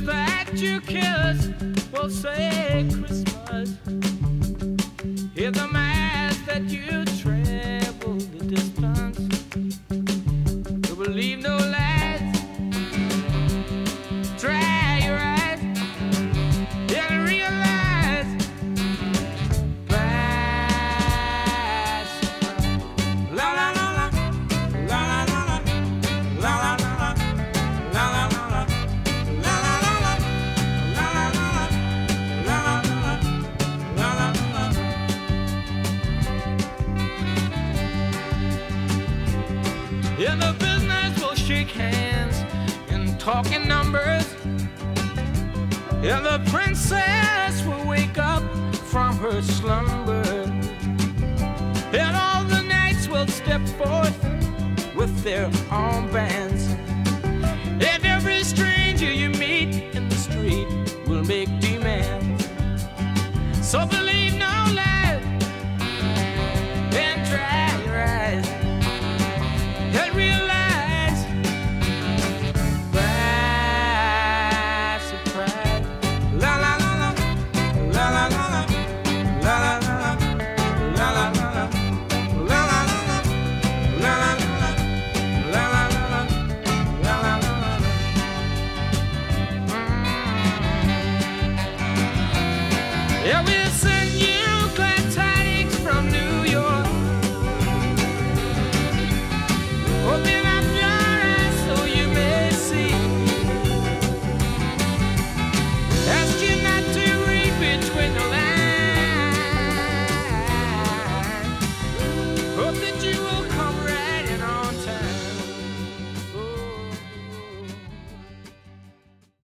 that you kiss will say Christmas. In the business, we'll shake hands and talk in numbers. And the princess will wake up from her slumber. And all the knights will step forth with their armbands. And every stranger you meet in the street will make demands. So believe. Yeah, we